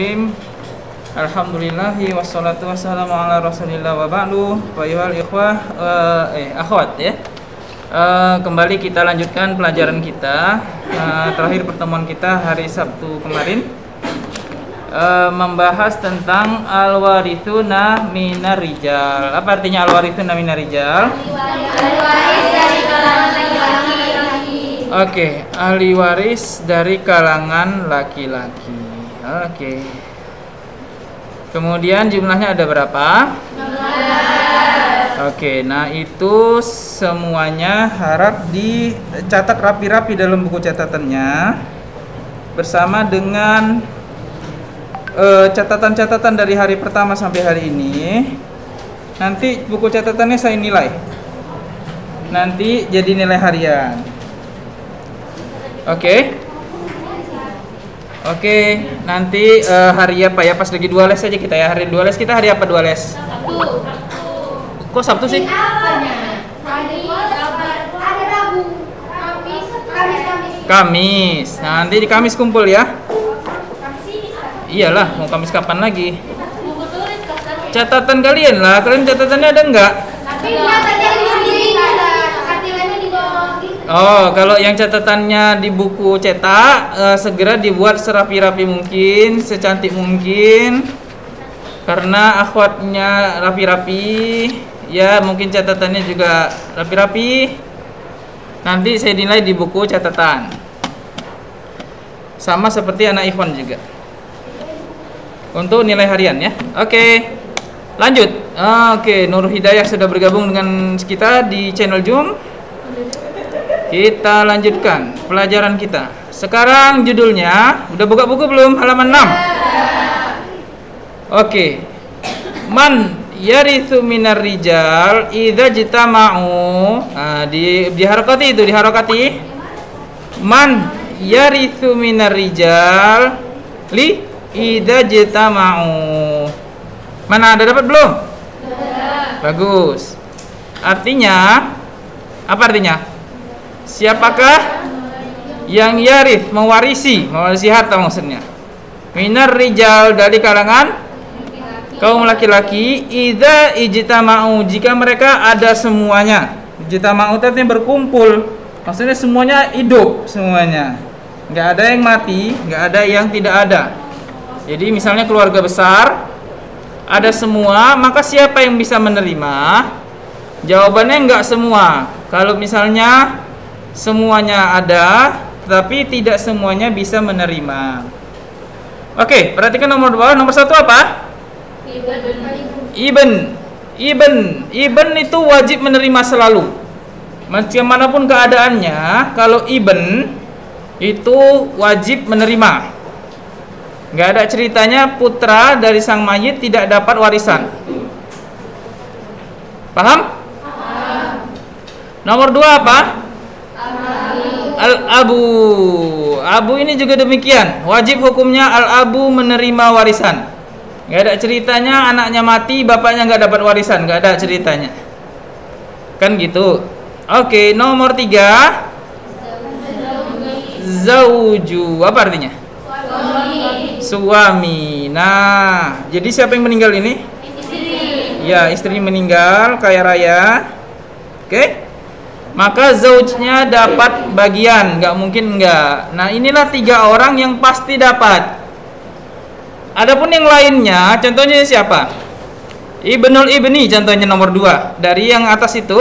Bismillahirrahmanirrahim. Alhamdulillahi wassalatu wassalamu ala Rasulillah wa ba'du. Wa ayyuhal ikhwah eh, eh akhwat ya. Uh, kembali kita lanjutkan pelajaran kita. Uh, terakhir pertemuan kita hari Sabtu kemarin uh, membahas tentang al-warithuna minar rijal. Apa artinya al-warithuna minar rijal? Oke, ahli waris dari kalangan laki-laki. Oke. Kemudian jumlahnya ada berapa? Oke, nah itu semuanya harap dicatat rapi-rapi dalam buku catatannya bersama dengan eh, catatan-catatan dari hari pertama sampai hari ini. Nanti buku catatannya saya nilai. Nanti jadi nilai harian. Oke. Oke, nanti uh, hari apa ya? Pas lagi dua les aja kita ya. Hari dua les kita hari apa dua les? Sabtu. Kok Sabtu sih? Kamis. Nah, nanti di Kamis kumpul ya. Iyalah, mau Kamis kapan lagi? Catatan kalian lah. Kalian catatannya ada enggak? Oh, kalau yang catatannya di buku cetak uh, segera dibuat serapi-rapi mungkin, secantik mungkin. Karena akhwatnya rapi-rapi, ya mungkin catatannya juga rapi-rapi. Nanti saya nilai di buku catatan. Sama seperti anak Ikhwan juga. Untuk nilai harian ya. Oke. Lanjut. Oke, Nur Hidayah sudah bergabung dengan kita di channel Zoom. Kita lanjutkan pelajaran kita. Sekarang judulnya udah buka buku belum? Halaman 6. Oke. Man yarithu minar rijal idza jitama'u. Nah, di di harokati itu di harokati. Man yarithu minar rijal li idza jitama'u. Mana ada dapat belum? Bagus. Artinya apa artinya? Siapakah yang yarith mewarisi, mewarisi harta maksudnya? Minar rijal dari kalangan kaum laki-laki idza ijtama'u jika mereka ada semuanya. Ijtama'u artinya berkumpul. Maksudnya semuanya hidup semuanya. Enggak ada yang mati, enggak ada yang tidak ada. Jadi misalnya keluarga besar ada semua, maka siapa yang bisa menerima? Jawabannya enggak semua. Kalau misalnya semuanya ada, tapi tidak semuanya bisa menerima. Oke, perhatikan nomor dua. Nomor satu apa? Ibn. Ibn. Ibn itu wajib menerima selalu. Bagaimanapun keadaannya, kalau ibn itu wajib menerima. Gak ada ceritanya putra dari sang mayit tidak dapat warisan. Paham? Nomor dua apa? Al-abu. Abu ini juga demikian. Wajib hukumnya al-abu menerima warisan. Gak ada ceritanya anaknya mati Bapaknya gak dapat warisan. Gak ada ceritanya. Kan gitu. Oke nomor tiga. Zauju. Apa artinya? Suami. Suami Nah Jadi siapa yang meninggal ini? Istri. Ya istri meninggal Kaya raya. Oke. okay? Maka zaujnya dapat bagian nggak mungkin enggak nah inilah tiga orang yang pasti dapat. Adapun yang lainnya contohnya siapa? Ibnul Ibni contohnya nomor dua. Dari yang atas itu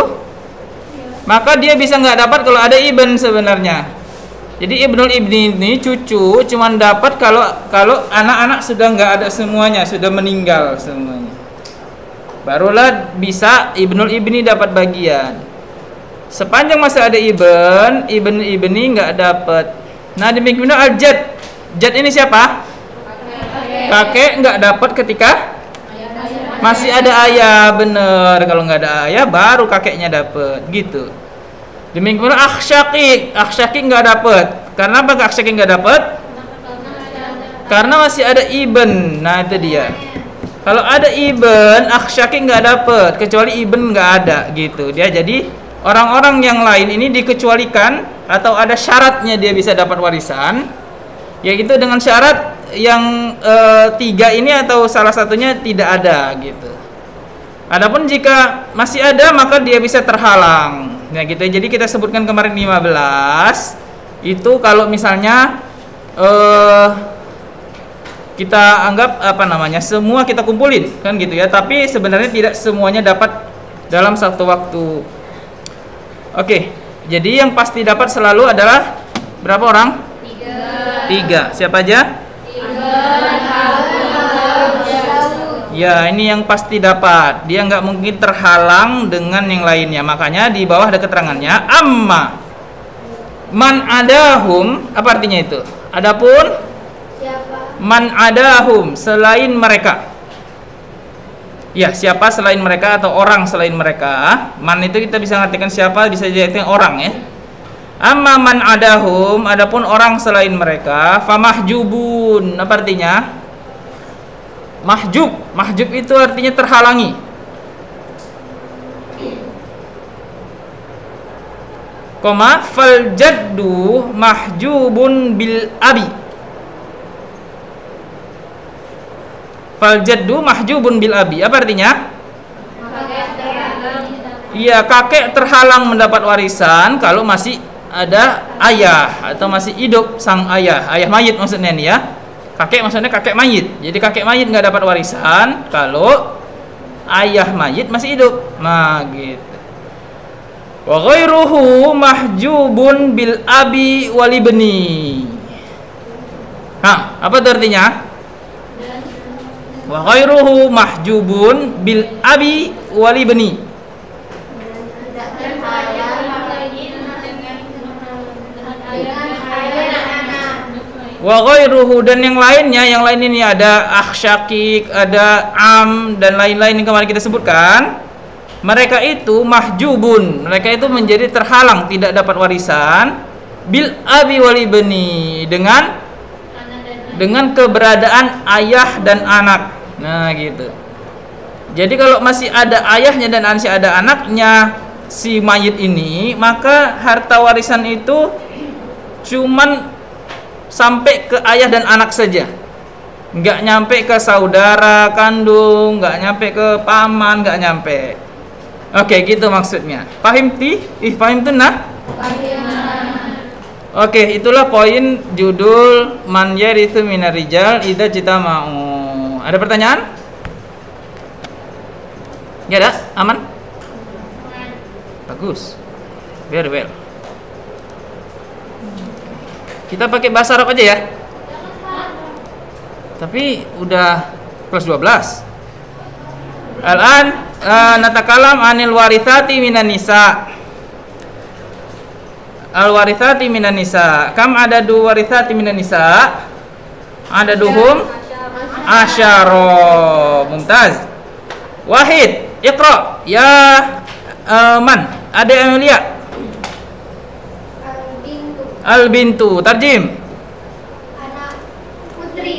maka dia bisa nggak dapat kalau ada Ibn sebenarnya. Jadi Ibnul Ibni ini cucu cuman dapat kalau kalau anak-anak sudah nggak ada semuanya sudah meninggal semuanya. Barulah bisa Ibnul Ibni dapat bagian Sepanjang masih ada ibn ibni nggak dapat. Nah demikian al jad. Jad ini siapa? Kakek nggak dapat ketika masih ada ayah bener. Kalau nggak ada ayah baru kakeknya dapat gitu. Demikian akhsyaki, akhsyaki nggak dapat. Karena apa akhsyaki nggak dapat? Karena masih ada ibn. Nah itu dia. Kalau ada ibn, akhsyaki nggak dapat. Kecuali ibn nggak ada gitu. Dia jadi orang-orang yang lain ini dikecualikan atau ada syaratnya dia bisa dapat warisan yaitu dengan syarat yang e, tiga ini atau salah satunya tidak ada gitu. Adapun jika masih ada maka dia bisa terhalang. Ya gitu. Jadi kita sebutkan kemarin 15 itu kalau misalnya eh kita anggap apa namanya semua kita kumpulin kan gitu ya tapi sebenarnya tidak semuanya dapat dalam satu waktu oke jadi yang pasti dapat selalu adalah berapa orang? Tiga. Tiga. Siapa aja? Tiga ya ini yang pasti dapat. Dia nggak mungkin terhalang dengan yang lainnya. Makanya di bawah ada keterangannya amma man adahum apa artinya itu? Adapun man adahum selain mereka ya siapa selain mereka atau orang selain mereka? Man itu kita bisa ngartikan siapa bisa jadi orang ya. Amma man adahum adapun orang selain mereka famahjubun. Apa artinya? Mahjub. Mahjub itu artinya terhalangi. Koma fal jaddu mahjubun bil abi Fal jaddu mahjubun bil abi. Apa artinya? Iya, kakek terhalang mendapat warisan kalau masih ada ayah atau masih hidup sang ayah, ayah mayit maksudnya nih ya. Kakek maksudnya kakek mayit. Jadi kakek mayit nggak dapat warisan kalau ayah mayit masih hidup. Nah, gitu. Wa ghairuhu mahjubun bil abi walibni. Nah, apa itu artinya? Wa ghairuhu mahjubun bil abi wali bani wa ghairuhu dan yang lainnya yang lain ini ada akhsyakik ada am dan lain-lain yang kemarin kita sebutkan. Mereka itu mahjubun. Mereka itu menjadi terhalang tidak dapat warisan. Bil abi wali bani dengan dengan keberadaan ayah dan anak Nah, gitu. Jadi kalau masih ada ayahnya dan masih ada anaknya si mayit ini, maka harta warisan itu cuman sampai ke ayah dan anak saja. Nggak nyampe ke saudara kandung, nggak nyampe ke paman, nggak nyampe. Oke, gitu maksudnya. Pahim ti? Ih, pahim tuh nah? Oke, itulah poin judul man yarithu minarijal ida cita mau. Ada pertanyaan? Ya ada? Aman? Bagus. Very well. Kita pakai bahasa Arab aja ya. Tapi udah plus 12. Al-an uh, natakalam anil warithati minan nisa. Al warithati minan nisa. Kam ada dua warithati minan nisa? Ada duhum asyara mumtaz. Wahid iqra. Ya uh, man ada yang lihat al bintu tarjim. Putri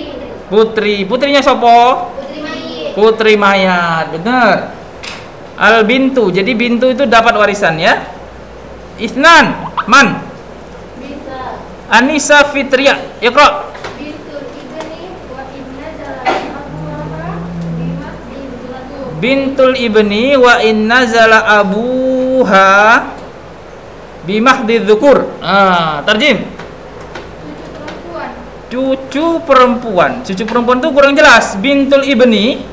putri. Putrinya sopo putri mayat putri mayat benar. Al bintu jadi bintu itu dapat warisan ya? Isnan man. Bisa Anissa Fitria iqra bintul ibni wa inna zala abuha bimahdi dzukur. Ah, tarjim. Cucu perempuan. Cucu perempuan itu kurang jelas. Bintul ibni.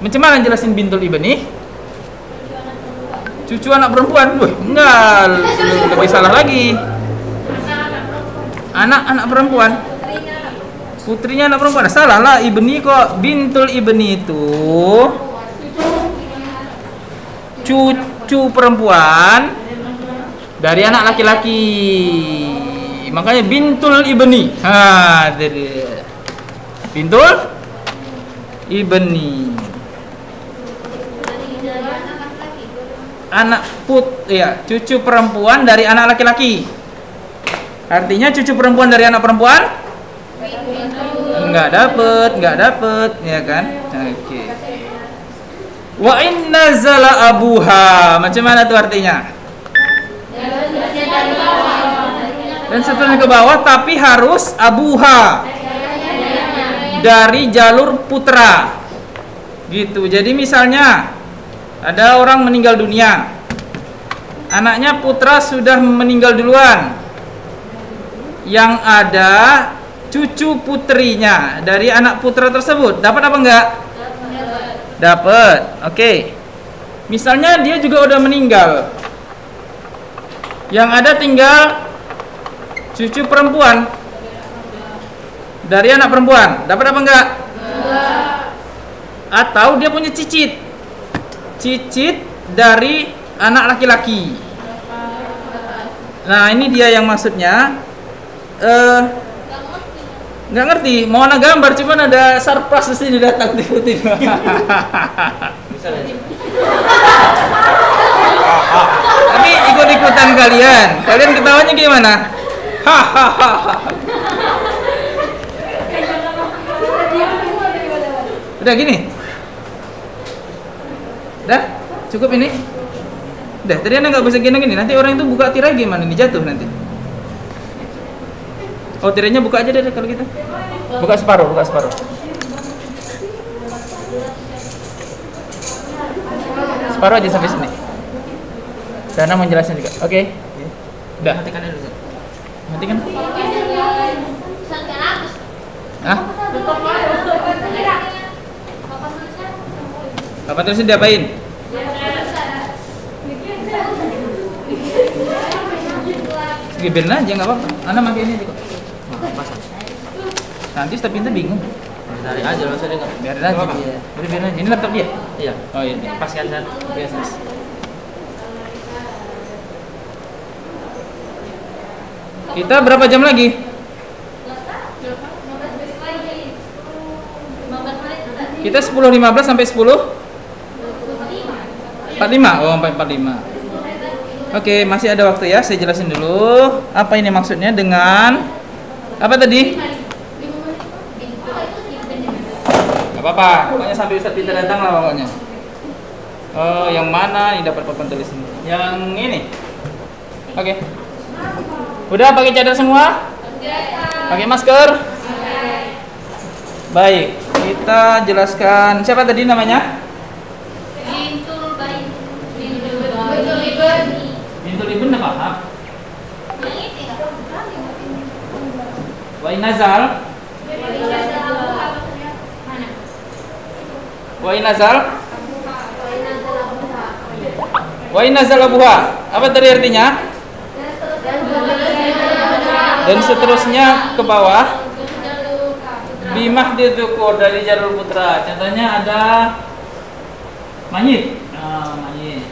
Macam mana jelasin bintul ibni? Cucu anak perempuan. Wih, enggak, lebih salah lagi. Anak-anak perempuan putrinya anak perempuan. Salah lah ibni kok. Bintul ibni itu cucu perempuan dari anak laki-laki. Makanya bintul ibni. Ha bintul ibni. Anak put ya cucu perempuan dari anak laki-laki. Artinya cucu perempuan dari anak perempuan nggak dapet nggak dapet ya kan oke wa inna zala abuha macam mana tuh artinya Dan seterusnya ke bawah tapi harus abuha dari jalur putra. Gitu. Jadi misalnya ada orang meninggal dunia. Anaknya putra sudah meninggal duluan. Yang ada cucu putrinya dari anak putra tersebut. Dapat apa enggak? Dapat. Oke. Misalnya dia juga udah meninggal. Yang ada tinggal cucu perempuan dari anak perempuan dapat apa enggak atau dia punya cicit cicit dari anak laki-laki nah ini dia yang maksudnya eh nggak ngerti mau anak gambar cuman ada surprise di sini datang tiba-tiba tapi ikut-ikutan kalian kalian ketawanya gimana. Udah gini. Udah? Cukup ini? Udah, tadi anda nggak bisa gini gini. Nanti orang itu buka tirai gimana? Ini jatuh nanti. Oh tirainya buka aja deh kalau gitu. Buka separuh, buka separuh. Separuh aja sampai sini. Karena mau jelasin juga. Oke. Udah. Matikan dulu. Matikan. Hah? Bapak tulisin diapain? Gibirin aja nggak apa-apa. Anda pakai ini juga. Nanti step pintar bingung. Tarik aja loh, saya dengar. Biarin aja. Iya. Udah biarin aja. Ini laptop dia. Iya. Oh iya. iya. Pas kan dan Biasa. Kita berapa jam lagi? Kita 10.15 sampai 10 45. Oh, sampai 45. Oke, masih ada waktu ya. Saya jelasin dulu apa ini maksudnya dengan apa tadi? Gak apa-apa, pokoknya sampai Ustadz Peter datang lah pokoknya. Oh, yang mana? Ini dapat papan tulis ini. Yang ini. Oke. Udah pakai cadar semua? Pakai masker? Baik, kita jelaskan siapa tadi namanya? Bintul Ibn udah paham. Wa inazal Wa inazal Wa inazal abuha. Apa tadi artinya? Dan seterusnya ke bawah. Bimahdi Dzukur dari jalur putra. Contohnya ada Mayit. Nah, Mayit.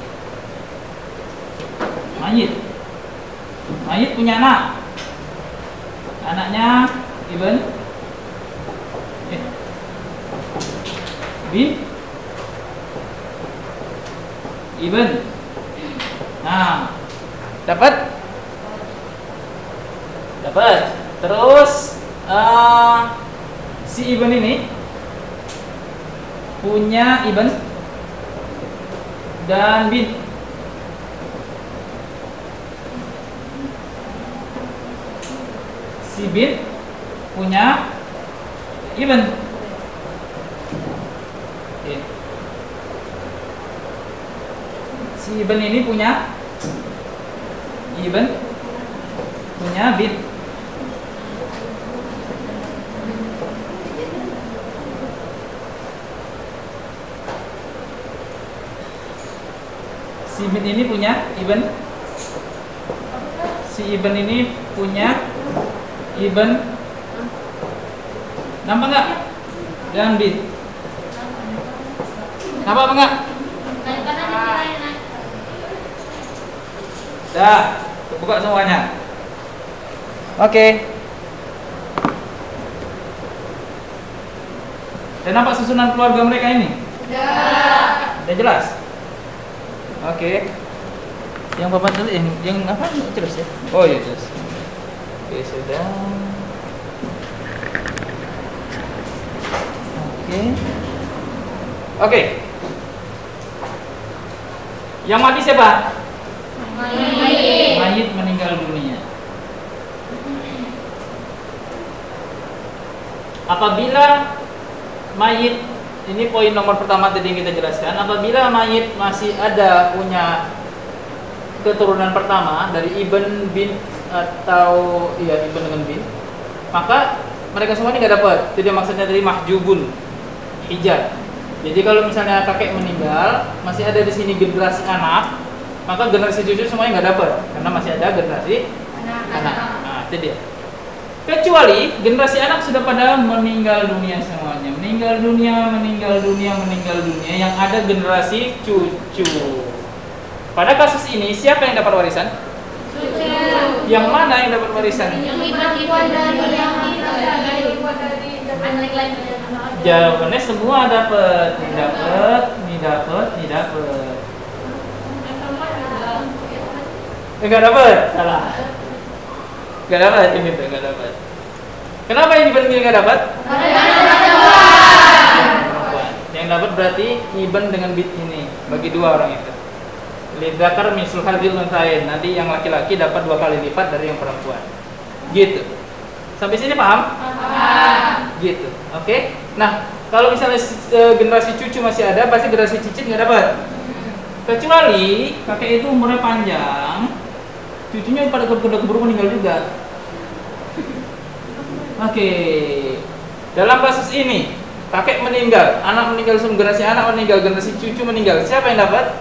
Mayit. Mayit punya anak Anaknya Ibn eh, Bin Ibn Nah. Dapat? Dapat. Terus uh, Si Ibn ini Punya Ibn Dan Bin Si Bin Punya Ibn. Si Ibn ini punya Ibn Punya Bin Si Ibn ini punya Ibn Si Ibn ini punya Ibn Nampak nggak? Dan Bin Nampak apa nggak? Dah, buka semuanya. Oke. Dan nampak susunan keluarga mereka ini? Udah jelas? Oke. Yang bapak dulu yang yang apa? Terus ya? Oh iya terus. Oke, sudah. Oke. Oke. Yang mati siapa? Mayit. Mayit meninggal dunia. Apabila mayit ini poin nomor pertama tadi yang kita jelaskan, apabila mayit masih ada punya keturunan pertama dari Ibn bin atau iya ibn dengan bin maka mereka semua ini nggak dapat. Itu dia maksudnya dari mahjubun hijab. Jadi kalau misalnya kakek meninggal masih ada di sini generasi anak maka generasi cucu semuanya nggak dapat karena masih ada generasi anak. Nah itu dia. Kecuali generasi anak sudah pada meninggal dunia semuanya. Meninggal dunia meninggal dunia meninggal dunia yang ada generasi cucu. Pada kasus ini siapa yang dapat warisan yang mana yang dapat warisan? Jawabannya semua dapat. Dapat dapat dapat enggak dapat? Salah. Enggak dapat ini tuh enggak dapat. Kenapa ini ibn enggak dapat? Yang dapat berarti ibn dengan bit ini bagi dua orang itu Lidakar misul hadil unsain nanti yang laki-laki dapat dua kali lipat dari yang perempuan. Gitu. Sampai sini paham? Gitu. Oke? Nah kalau misalnya eh, generasi cucu masih ada pasti generasi cicit nggak dapat. Kecuali kakek itu umurnya panjang cucunya pada udah keburu meninggal juga. Oke. Dalam kasus ini kakek meninggal anak meninggal generasi anak meninggal generasi cucu meninggal siapa yang dapat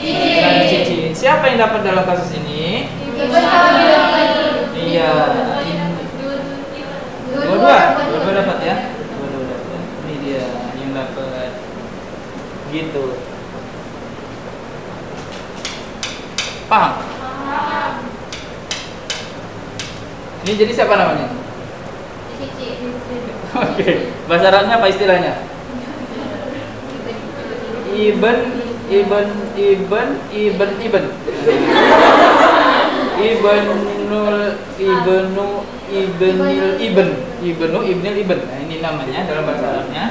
generasi cicit siapa yang dapat dalam kasus ini? Iya dua-dua? Dua-dua dapat ya? Dua-dua dapat. Ini dia yang dapat. Gitu. Paham? Ini jadi siapa namanya? Oke. Bahasa Arabnya apa istilahnya? Ibn Ibn Ibn Ibn Ibn. Ibnul Ibnu Ibnil Ibn. Ibnu Ibnil Ibn. Nah, ini namanya dalam bahasa Arabnya.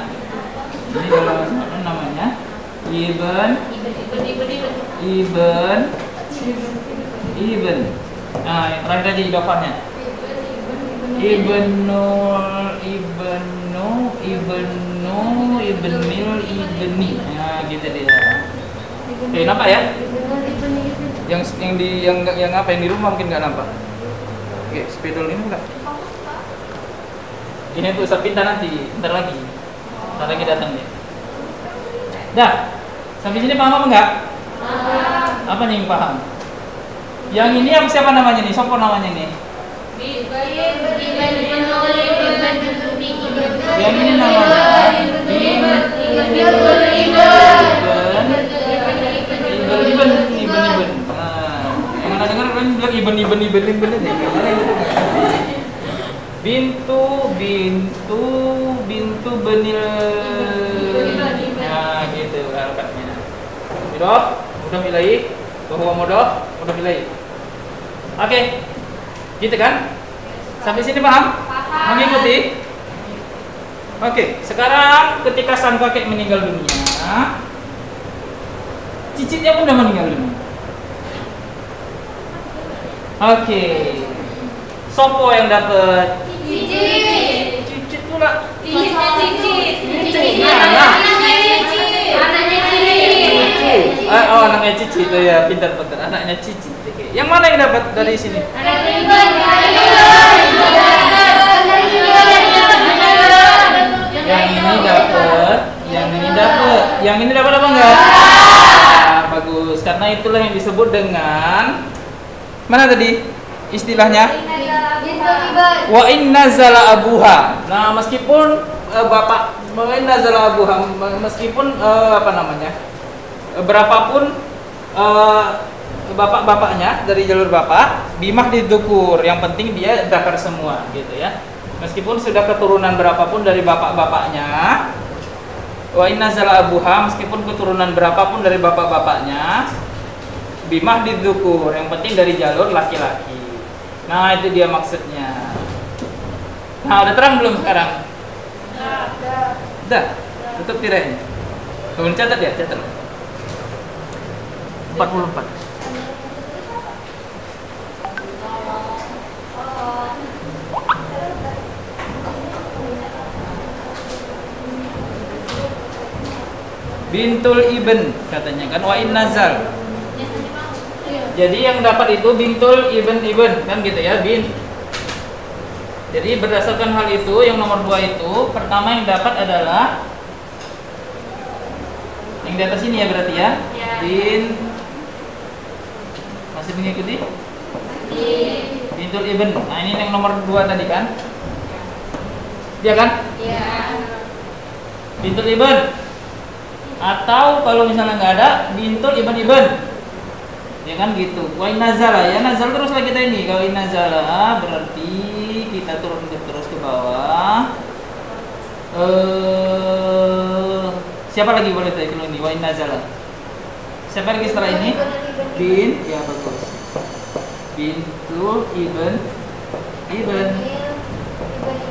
Ini dalam bahasa Arabnya namanya Ibn. Ibn Ibn nah yang terakhir aja idofahnya Ibnul Ibnu Ibnu Ibnil Ibni. Nah gitu dia Oke, nampak ya? Yang yang di yang yang apa yang di rumah mungkin nggak nampak. Oke, spidol ini enggak. Ini tuh saya pindah nanti, ntar lagi. Ntar lagi datang dia. Dah, sampai sini paham apa enggak? Apa nih yang paham? Yang ini apa siapa namanya nih? Siapa namanya nih? Yang ini namanya Ibn Ibn aja. Bintu bintu bintu benil. Nah, gitu harokatnya. Mudah, mudah milai. Bahwa mudah, mudah milai. Oke. Gitu kan? Sampai sini paham? Mengikuti? Oke, sekarang ketika sang kakek meninggal dunia, cicitnya pun udah meninggal dunia. Oke, sopo yang dapat cicit pula? Cucu. Ah, oh, anaknya cici itu ya, pintar pintar. Anaknya cici. Oke. Yang mana yang dapat dari sini? Yang ini dapat, yang ini dapat, yang ini dapat apa enggak? Nah, bagus, karena itulah yang disebut dengan mana tadi istilahnya? Wa in nazala abuha. Nah, meskipun eh, bapak wa in abuha, meskipun eh, apa namanya? berapapun eh, bapak-bapaknya dari jalur bapak, bimah didukur. Yang penting dia zakar semua gitu ya. Meskipun sudah keturunan berapapun dari bapak-bapaknya, wa inna zala abuha meskipun keturunan berapapun dari bapak-bapaknya, bimah didukur. Yang penting dari jalur laki-laki. Nah itu dia maksudnya. Nah udah terang belum sekarang? Udah tutup tirainya. Kemudian catat ya catat. 44 Bintul Ibn katanya kan. Wa in nazal jadi yang dapat itu bintul ibn ibn kan gitu ya bin. Jadi berdasarkan hal itu yang nomor dua itu pertama yang dapat adalah yang di atas ini ya berarti ya? Ya. bin. Masih mengikuti? Bintul ibn. Nah ini yang nomor dua tadi kan? Dia kan? Bintul ibn. Atau kalau misalnya nggak ada bintul ibn ibn ya kan gitu. Wa nazala ya nazal terus lah kita ini. Kalau nazala berarti kita turun terus ke bawah. Eh siapa lagi boleh tadi kalau ini? Wa nazala siapa lagi setelah ini? Bin. Ya bagus. Bintul ibn. Ibn.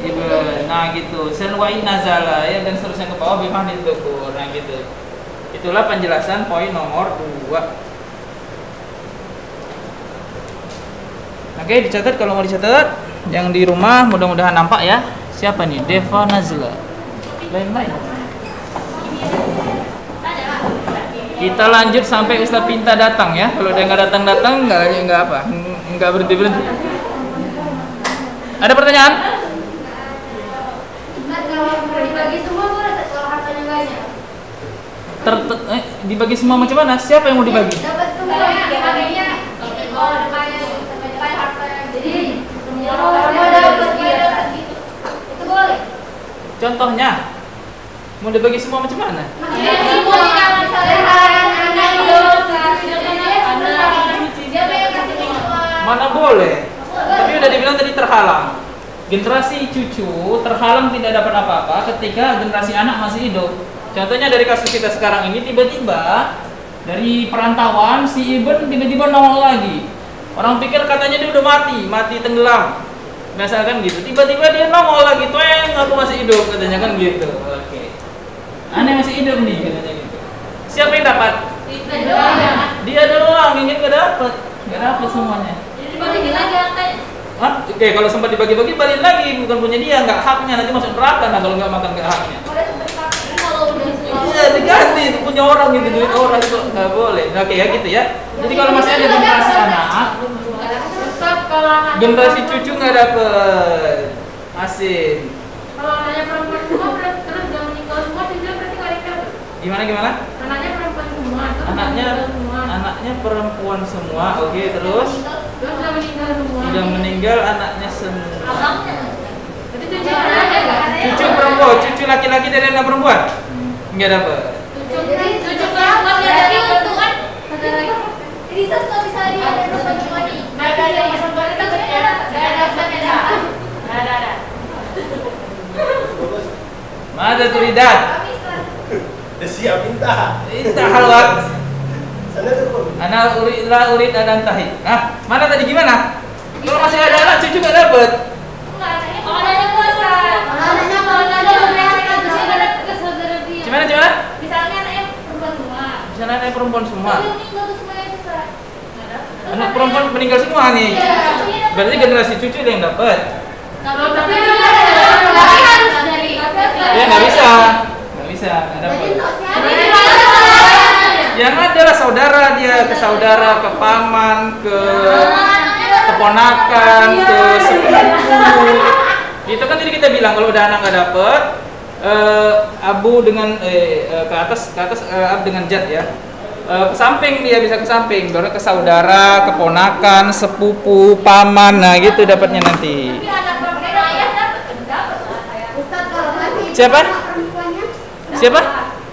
Ibn. Nah gitu. Sen wa nazala ya dan seterusnya ke bawah. Bimah ditukur nah gitu. Itulah penjelasan poin nomor 2 Oke, dicatat kalau mau dicatat. Yang di rumah mudah-mudahan nampak ya. Siapa nih? Deva Nazla. Lain-lain. Kita lanjut sampai Ustaz Pinta datang ya. Kalau dia nggak datang-datang nggak nggak apa, nggak berhenti berhenti. Ada pertanyaan? Ter, ter- eh, dibagi semua macam mana? Siapa yang mau dibagi? Contohnya, mau dibagi semua macam mana? Mana boleh? Tapi udah dibilang tadi terhalang. Generasi cucu terhalang tidak dapat apa-apa ketika generasi anak masih hidup. Contohnya dari kasus kita sekarang ini tiba-tiba dari perantauan si Iben tiba-tiba nongol lagi. Orang pikir katanya dia udah mati, mati tenggelam. Misalkan gitu. Tiba-tiba dia nongol lagi, "Tueng, aku masih hidup," katanya kan gitu. Oke. Aneh masih hidup nih katanya gitu. Siapa yang dapat? Dia doang, yang ini gak dapat. Gak dapat semuanya. Hah? Oke, kalau sempat dibagi-bagi balik lagi, bukan punya dia, nggak haknya nanti masuk neraka nah kalau nggak makan nggak haknya. Iya diganti itu punya orang gitu duit orang itu nggak boleh. Oke ya gitu ya. Jadi kalau masih ada generasi anak, generasi cucu nggak dapet asin. Kalau anaknya perempuan semua terus udah meninggal semua juga berarti nggak dikabur. Gimana gimana? Anaknya perempuan semua. terus Anaknya semua. anaknya perempuan semua. Oke terus Terus udah meninggal semua. sudah meninggal anaknya semua. Berarti cucu anaknya nggak? Cucu perempuan, cucu laki-laki dari anak perempuan nggak dapet. Cucu cucu perempuan nggak ada yang kan? Ada lagi. Nggak ada yang perempuan itu nggak ada. Nggak ada Ustaznya ada. Nggak ada ada. Mada turidat? Udah siap minta. Inta halwat. Sana tuh. Ana urid la urid adan tahi. Nah, mana tadi gimana? Kalau masih ada anak cucu nggak dapet. Oh, anaknya. Anaknya dia. Gimana gimana? Misalnya anaknya perempuan semua. Misalnya anak perempuan semua. Terus meninggal tuh semuanya bisa. Nggak ada. Terus Anak perempuan meninggal semua nih. Berarti generasi cucu yang dapat. Kalau tapi tapi harus dari Ya nggak bisa. Nggak bisa, nggak dapat. Yang ada lah saudara dia ke saudara, ke paman, ke keponakan, ke sepupu. Itu kan tadi kita bilang kalau udah anak nggak dapet, eh, abu dengan eh, eh, ke atas ke atas eh, ab dengan jat ya. Eh, ke samping dia bisa ke samping, baru ke saudara, keponakan, sepupu, paman, nah gitu dapatnya nanti. Siapa? Siapa?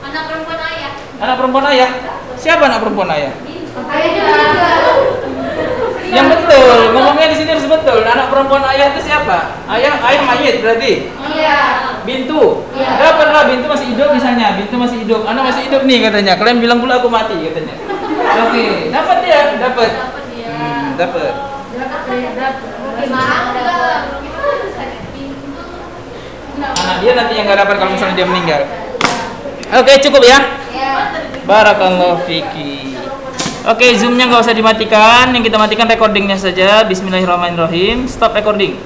Anak perempuan ayah. Anak perempuan ayah. Siapa anak perempuan ayah? Yang betul, ngomongnya di sini harus betul. Anak perempuan ayah itu siapa? Ayah, ayah mayit berarti. Iya. Bintu. Iya. Dapatlah bintu masih hidup misalnya. Bintu masih hidup. Anak masih hidup nih katanya. Kalian bilang pula aku mati katanya. Oke, dapat dia, dapat. Dapat dia. Hmm, dapat. Anak dia nanti yang nggak dapat kalau misalnya dia meninggal. Oke, cukup ya. Ya. Barakallahu fiki. Oke, zoomnya nggak usah dimatikan. Yang kita matikan recordingnya saja. Bismillahirrahmanirrahim. Stop recording.